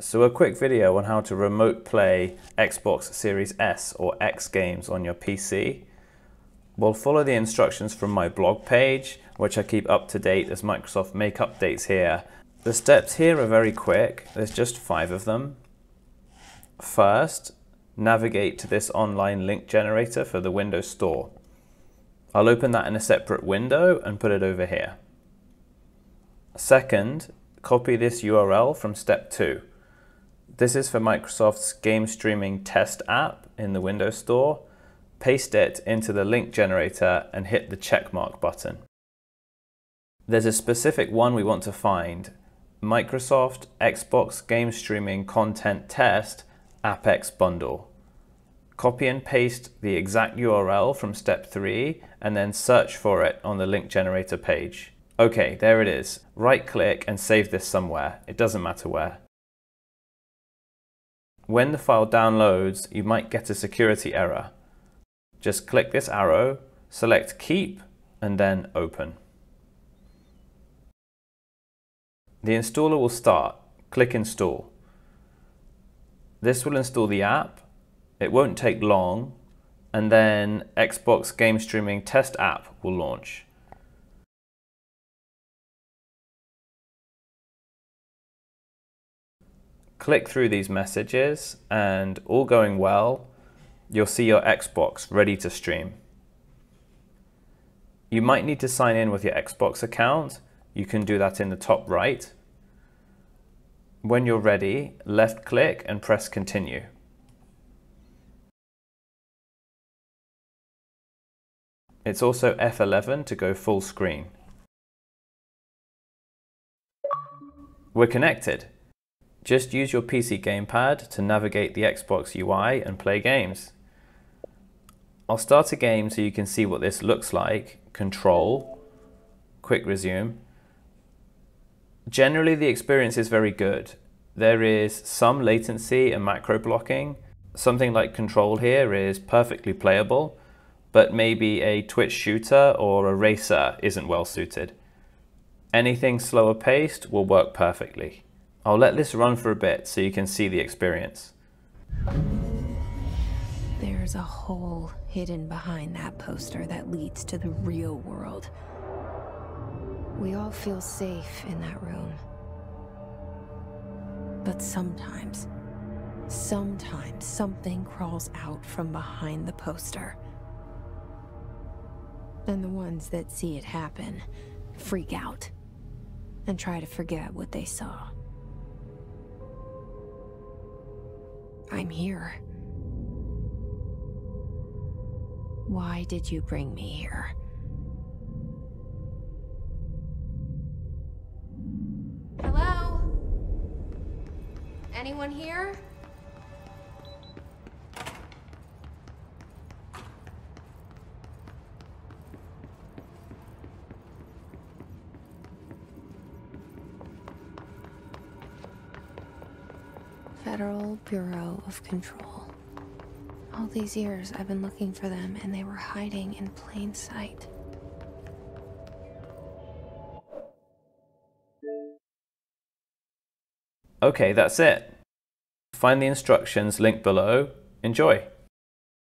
So a quick video on how to remote play Xbox Series S or X games on your PC. We'll follow the instructions from my blog page, which I keep up to date as Microsoft make updates here. The steps here are very quick, there's just five of them. First, navigate to this online link generator for the Windows Store. I'll open that in a separate window and put it over here. Second, copy this URL from step two. This is for Microsoft's game streaming test app in the Windows Store. Paste it into the link generator and hit the checkmark button. There's a specific one we want to find, Microsoft Xbox Game Streaming Content Test Appx Bundle. Copy and paste the exact URL from step three and then search for it on the link generator page. Okay, there it is. Right click and save this somewhere. It doesn't matter where. When the file downloads, you might get a security error. Just click this arrow, select Keep, and then Open. The installer will start. Click Install. This will install the app. It won't take long, and then Xbox Game Streaming Test app will launch. Click through these messages and all going well, you'll see your Xbox ready to stream. You might need to sign in with your Xbox account. You can do that in the top right. When you're ready, left click and press continue. It's also F11 to go full screen. We're connected. Just use your PC gamepad to navigate the Xbox UI and play games. I'll start a game so you can see what this looks like. Control, quick resume. Generally the experience is very good. There is some latency and macro blocking. Something like Control here is perfectly playable, but maybe a Twitch shooter or a racer isn't well suited. Anything slower paced will work perfectly. I'll let this run for a bit so you can see the experience. There's a hole hidden behind that poster that leads to the real world. We all feel safe in that room. But sometimes, sometimes something crawls out from behind the poster. And the ones that see it happen freak out and try to forget what they saw. I'm here. Why did you bring me here? Hello? Anyone here? Federal Bureau of Control. All these years I've been looking for them and they were hiding in plain sight. Okay, that's it. Find the instructions linked below. Enjoy!